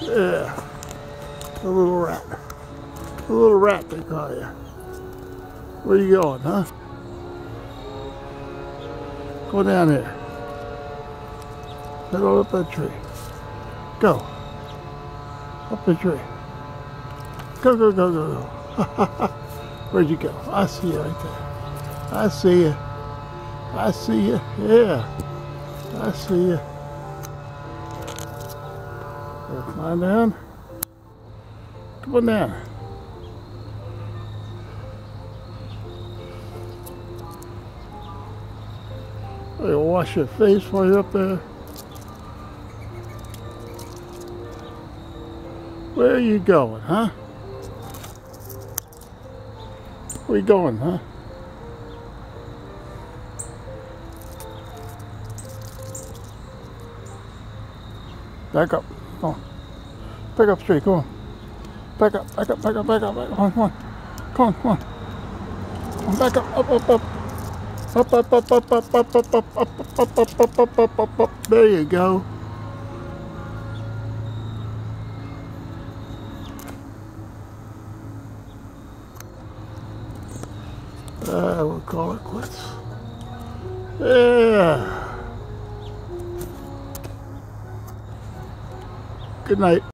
Yeah. A little rat. A little rat, they call you. Where you going, huh? Go down there. On up that tree. Go. Up the tree. Go, go, go, go, go. Where'd you go? I see you right there. I see you. I see you. Yeah. I see you. Go climb down. Come on down. You wash your face while you're up there. Where are you going, huh? Where you going, huh? Back up. Come on. Back up straight. Come on. Back up, back up, back up, back up, back up. Come on, come on. Come on, come on. Up, up, up. Up, up, up, up, up, up, up, up, up, up, up, up, up, up, up, up, up. There you go. Uh, we'll call it quits. Yeah. Good night.